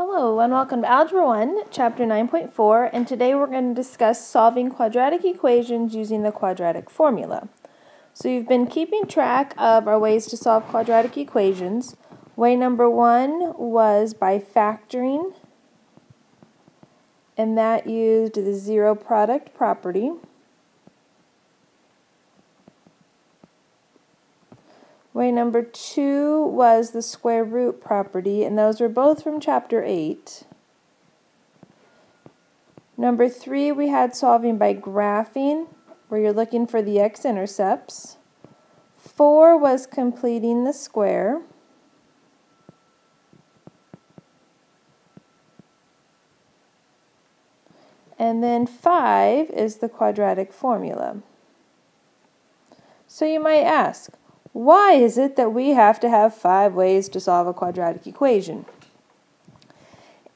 Hello and welcome to Algebra 1, Chapter 9.4, and today we're going to discuss solving quadratic equations using the quadratic formula. So you've been keeping track of our ways to solve quadratic equations. Way number one was by factoring, and that used the zero product property. Way number two was the square root property, and those were both from chapter 8. Number three, we had solving by graphing, where you're looking for the x-intercepts. Four was completing the square. And then five is the quadratic formula. So you might ask, why is it that we have to have five ways to solve a quadratic equation?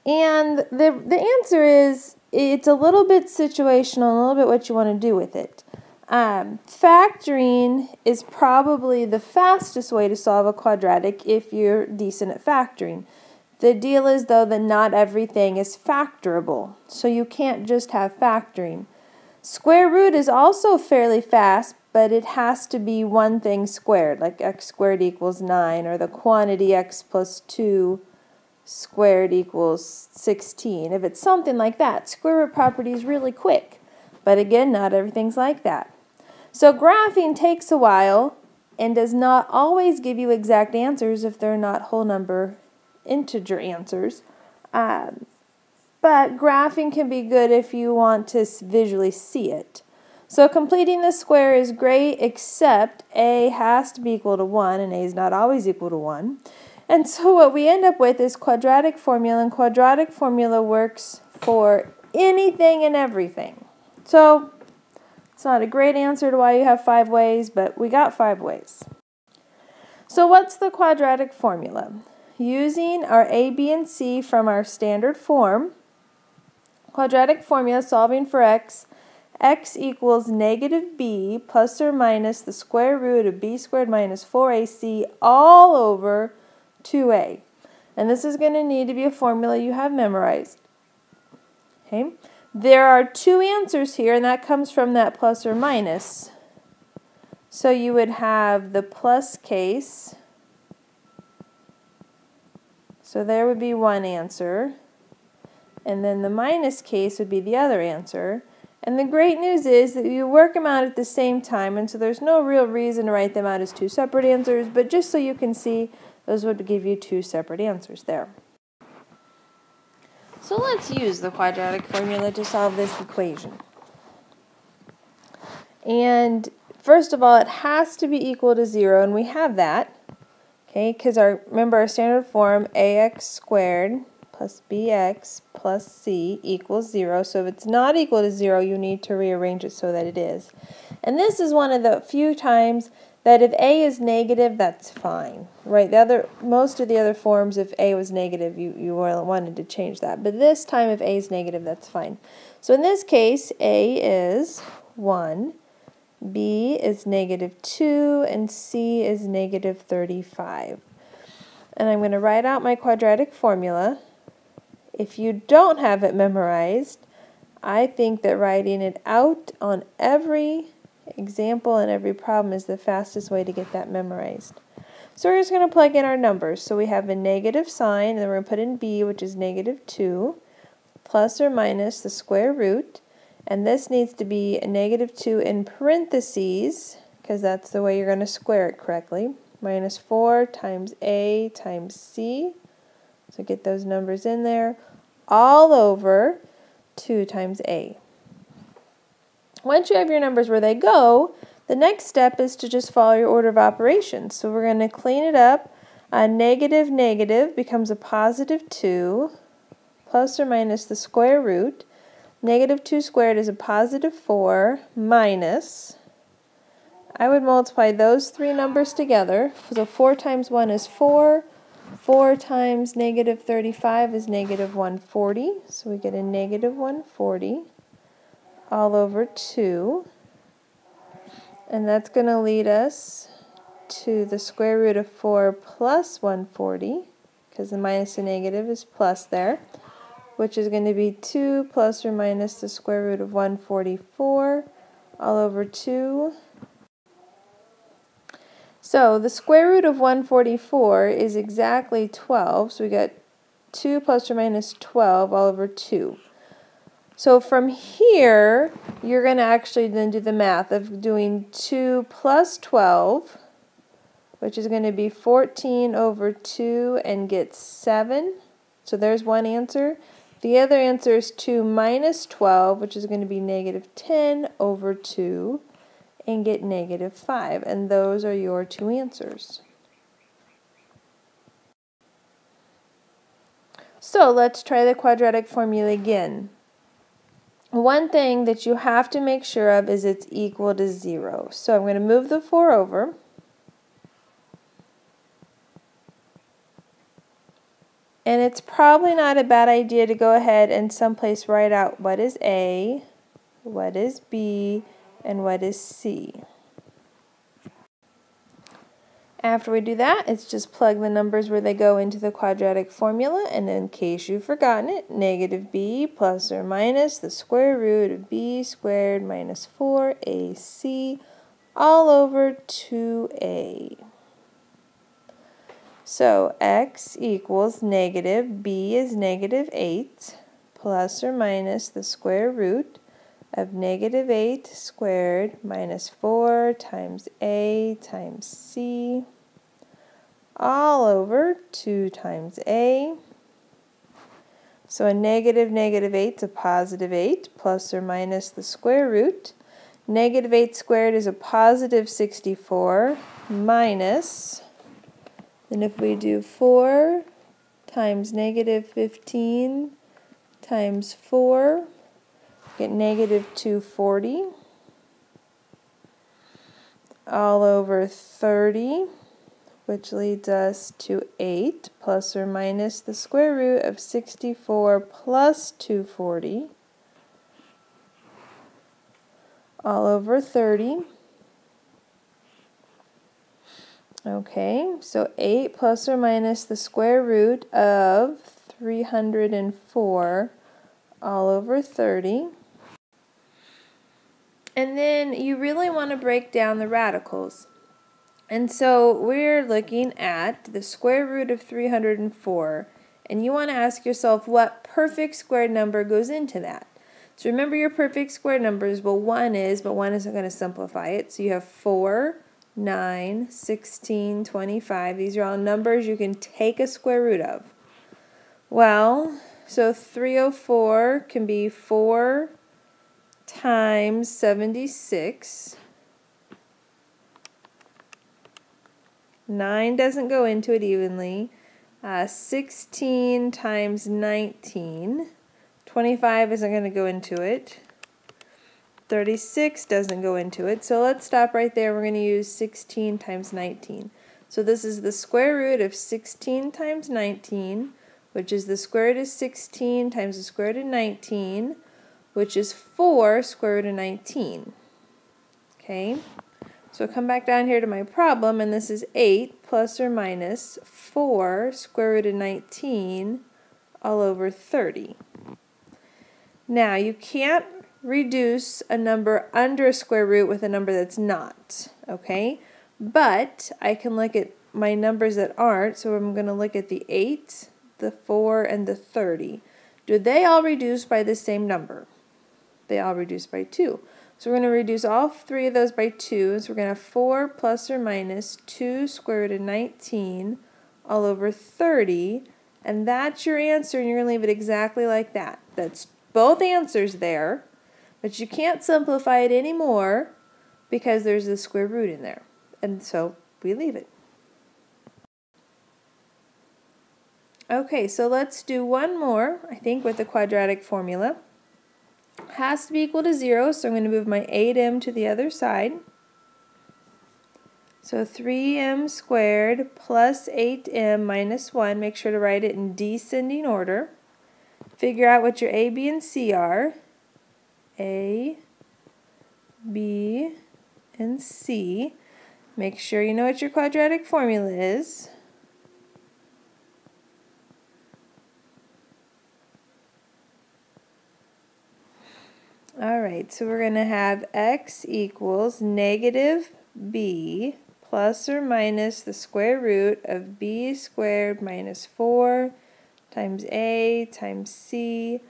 And the, the answer is it's a little bit situational, a little bit what you want to do with it. Um, factoring is probably the fastest way to solve a quadratic if you're decent at factoring. The deal is, though, that not everything is factorable, so you can't just have factoring. Square root is also fairly fast, but it has to be one thing squared, like x squared equals 9, or the quantity x plus 2 squared equals 16. If it's something like that, square root property is really quick. But again, not everything's like that. So graphing takes a while and does not always give you exact answers if they're not whole number integer answers. Um, but graphing can be good if you want to visually see it. So completing the square is great, except a has to be equal to 1, and a is not always equal to 1. And so what we end up with is quadratic formula, and quadratic formula works for anything and everything. So it's not a great answer to why you have five ways, but we got five ways. So what's the quadratic formula? Using our a, b, and c from our standard form, quadratic formula solving for x x equals negative b plus or minus the square root of b squared minus 4ac all over 2a. And this is going to need to be a formula you have memorized. Okay. There are two answers here, and that comes from that plus or minus. So you would have the plus case. So there would be one answer. And then the minus case would be the other answer. And the great news is that you work them out at the same time, and so there's no real reason to write them out as two separate answers, but just so you can see, those would give you two separate answers there. So let's use the quadratic formula to solve this equation. And first of all, it has to be equal to 0, and we have that, okay, because our remember our standard form, ax squared plus bx plus c equals 0. So if it's not equal to 0, you need to rearrange it so that it is. And this is one of the few times that if a is negative, that's fine, right? The other, most of the other forms, if a was negative, you, you wanted to change that. But this time, if a is negative, that's fine. So in this case, a is 1, b is negative 2, and c is negative 35. And I'm going to write out my quadratic formula. If you don't have it memorized, I think that writing it out on every example and every problem is the fastest way to get that memorized. So we're just going to plug in our numbers. So we have a negative sign, and then we're going to put in b, which is negative 2, plus or minus the square root. And this needs to be a negative 2 in parentheses, because that's the way you're going to square it correctly. Minus 4 times a times c so get those numbers in there all over 2 times a. Once you have your numbers where they go, the next step is to just follow your order of operations. So we're going to clean it up. A negative negative becomes a positive 2 plus or minus the square root. Negative 2 squared is a positive 4 minus. I would multiply those three numbers together. So 4 times 1 is 4. 4 times negative 35 is negative 140, so we get a negative 140 all over 2. And that's going to lead us to the square root of 4 plus 140. because the minus and negative is plus there, which is going to be 2 plus or minus the square root of 144 all over 2. So the square root of 144 is exactly 12, so we got 2 plus or minus 12 all over 2. So from here, you're going to actually then do the math of doing 2 plus 12, which is going to be 14 over 2 and get 7. So there's one answer. The other answer is 2 minus 12, which is going to be negative 10 over 2 and get negative 5. And those are your two answers. So let's try the quadratic formula again. One thing that you have to make sure of is it's equal to 0. So I'm going to move the 4 over. And it's probably not a bad idea to go ahead and someplace write out what is A, what is B, and what is C. After we do that, it's just plug the numbers where they go into the quadratic formula, and in case you've forgotten it, negative b plus or minus the square root of b squared minus 4ac all over 2a. So x equals negative, b is negative 8, plus or minus the square root of negative 8 squared minus 4 times a times c all over 2 times a. So a negative negative 8 is a positive 8 plus or minus the square root. Negative 8 squared is a positive 64 minus, and if we do 4 times negative 15 times 4, get negative 240 all over 30 which leads us to 8 plus or minus the square root of 64 plus 240 all over 30. Okay, so 8 plus or minus the square root of 304 all over 30. And then you really want to break down the radicals. And so we're looking at the square root of 304. And you want to ask yourself what perfect square number goes into that. So remember your perfect square numbers. Well, 1 is, but 1 isn't going to simplify it. So you have 4, 9, 16, 25. These are all numbers you can take a square root of. Well, so 304 can be 4 times 76. 9 doesn't go into it evenly. Uh, 16 times 19. 25 isn't going to go into it. 36 doesn't go into it. So let's stop right there. We're going to use 16 times 19. So this is the square root of 16 times 19, which is the square root of 16 times the square root of 19, which is 4 square root of 19. Okay. So come back down here to my problem, and this is 8 plus or minus 4 square root of 19 all over 30. Now, you can't reduce a number under a square root with a number that's not, okay? But I can look at my numbers that aren't, so I'm going to look at the 8, the 4, and the 30. Do they all reduce by the same number? They all reduce by 2. So we're going to reduce all three of those by 2. So we're going to have 4 plus or minus 2 square root of 19 all over 30. And that's your answer, and you're going to leave it exactly like that. That's both answers there, but you can't simplify it anymore because there's a square root in there. And so we leave it. Okay, so let's do one more, I think, with the quadratic formula has to be equal to 0, so I'm going to move my 8m to the other side. So 3m squared plus 8m minus 1, make sure to write it in descending order. Figure out what your a, b, and c are. a, b, and c. Make sure you know what your quadratic formula is. All right, so we're going to have x equals negative b plus or minus the square root of b squared minus 4 times a times c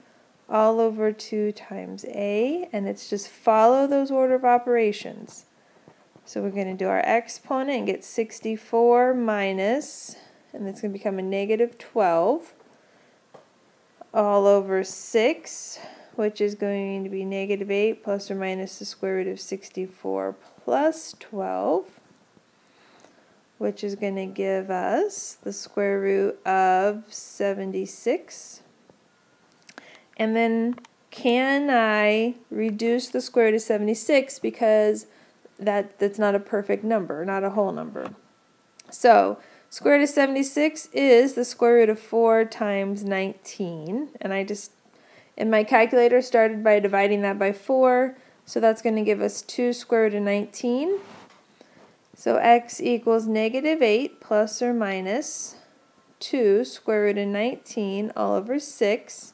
all over 2 times a, and it's just follow those order of operations. So we're going to do our exponent and get 64 minus, and it's going to become a negative 12, all over 6, which is going to be negative 8 plus or minus the square root of 64 plus 12, which is going to give us the square root of 76. And then can I reduce the square root of 76 because that, that's not a perfect number, not a whole number. So square root of 76 is the square root of 4 times 19. And I just, in my calculator, started by dividing that by 4. So that's going to give us 2 square root of 19. So x equals negative 8 plus or minus 2 square root of 19 all over 6.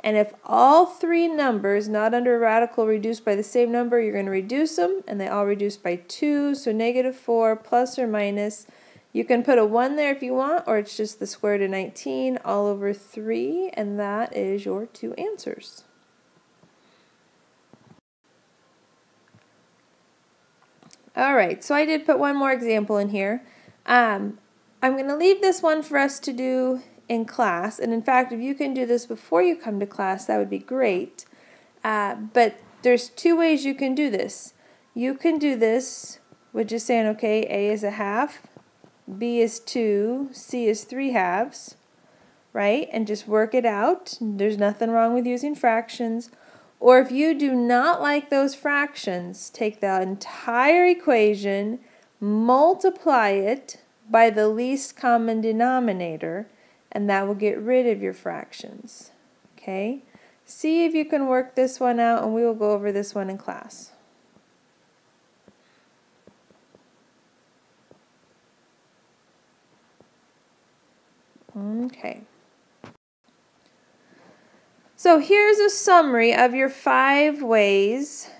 And if all three numbers not under a radical reduced by the same number, you're going to reduce them, and they all reduce by 2, so negative 4 plus or minus. You can put a 1 there if you want, or it's just the square root of 19 all over 3, and that is your two answers. All right, so I did put one more example in here. Um, I'm going to leave this one for us to do in class. And in fact, if you can do this before you come to class, that would be great. Uh, but there's two ways you can do this. You can do this with just saying, okay, A is a half, B is 2, C is 3 halves, right? And just work it out. There's nothing wrong with using fractions. Or if you do not like those fractions, take the entire equation, multiply it by the least common denominator, and that will get rid of your fractions. Okay? See if you can work this one out, and we will go over this one in class. Okay. So here's a summary of your five ways.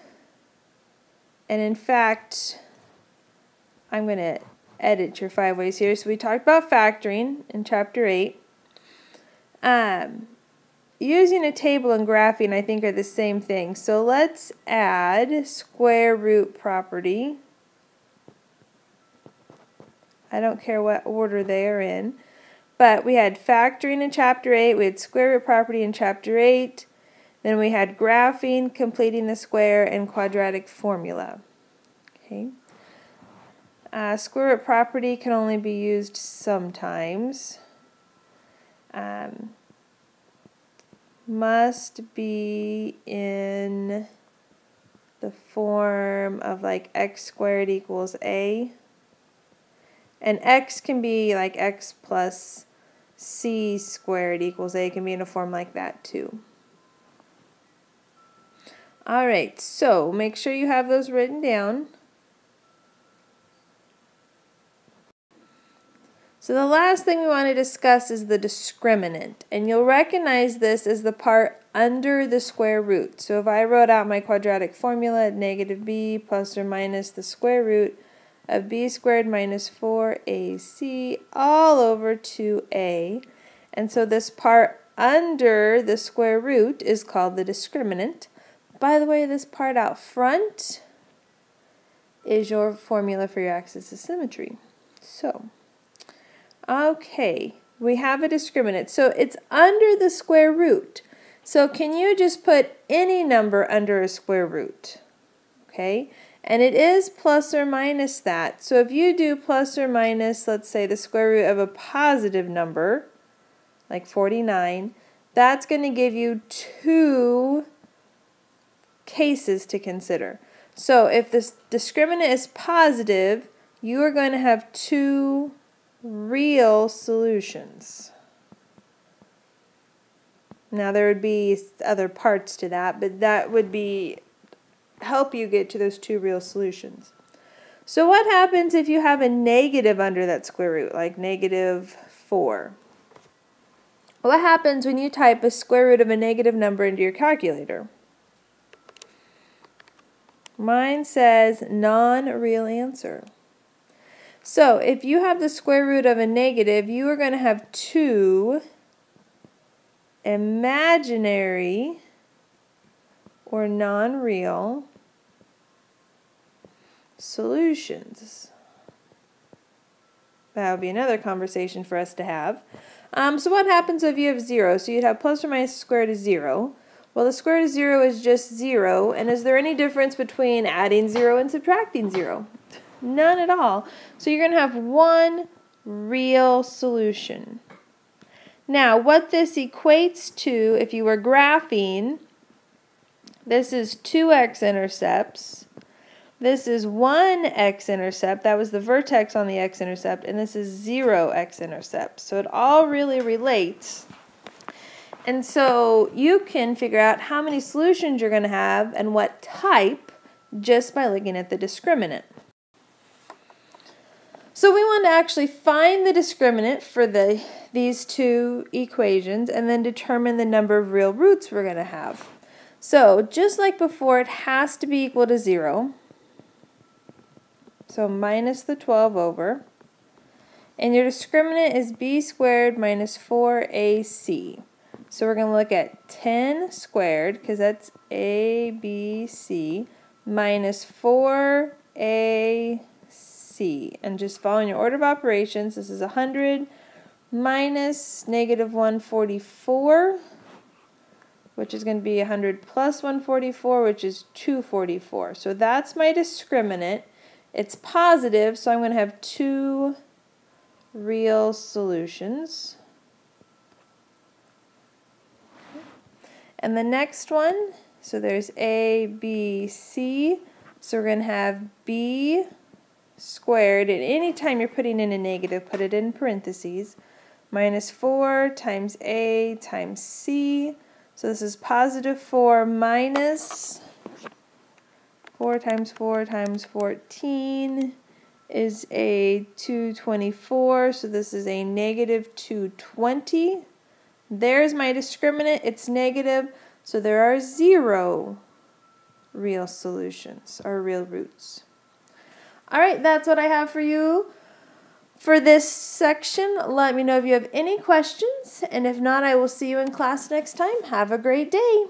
And in fact, I'm going to edit your five ways here. So we talked about factoring in chapter 8. Um, using a table and graphing, I think, are the same thing. So let's add square root property. I don't care what order they are in. But we had factoring in chapter 8, we had square root property in chapter 8, then we had graphing, completing the square, and quadratic formula. Okay. Uh, square root property can only be used sometimes um, must be in the form of like x squared equals a. And x can be like x plus c squared equals a. Can be in a form like that too. All right, so make sure you have those written down. So the last thing we want to discuss is the discriminant. And you'll recognize this as the part under the square root. So if I wrote out my quadratic formula, negative b plus or minus the square root of b squared minus 4ac all over 2a. And so this part under the square root is called the discriminant. By the way, this part out front is your formula for your axis of symmetry. So Okay, we have a discriminant. So it's under the square root. So can you just put any number under a square root? Okay, and it is plus or minus that. So if you do plus or minus, let's say the square root of a positive number, like 49, that's going to give you two cases to consider. So if this discriminant is positive, you are going to have two real solutions. Now there would be other parts to that, but that would be help you get to those two real solutions. So what happens if you have a negative under that square root, like negative 4? What happens when you type a square root of a negative number into your calculator? Mine says non-real answer. So if you have the square root of a negative, you are going to have two imaginary or non-real solutions. That would be another conversation for us to have. Um, so what happens if you have 0? So you'd have plus or minus square root of 0. Well, the square root of 0 is just 0. And is there any difference between adding 0 and subtracting 0? None at all. So you're going to have one real solution. Now, what this equates to, if you were graphing, this is two x-intercepts. This is one x-intercept. That was the vertex on the x-intercept. And this is zero x-intercept. So it all really relates. And so you can figure out how many solutions you're going to have and what type just by looking at the discriminant. So we want to actually find the discriminant for the these two equations and then determine the number of real roots we're going to have. So just like before, it has to be equal to 0. So minus the 12 over. And your discriminant is b squared minus 4ac. So we're going to look at 10 squared, because that's abc, minus 4ac. And just following your order of operations, this is 100 minus negative 144 which is going to be 100 plus 144, which is 244. So that's my discriminant. It's positive, so I'm going to have two real solutions. And the next one, so there's A, B, C. So we're going to have B squared, and anytime you're putting in a negative, put it in parentheses, minus 4 times A times C so this is positive 4 minus 4 times 4 times 14 is a 224. So this is a negative 220. There's my discriminant. It's negative. So there are zero real solutions or real roots. All right, that's what I have for you for this section. Let me know if you have any questions, and if not, I will see you in class next time. Have a great day.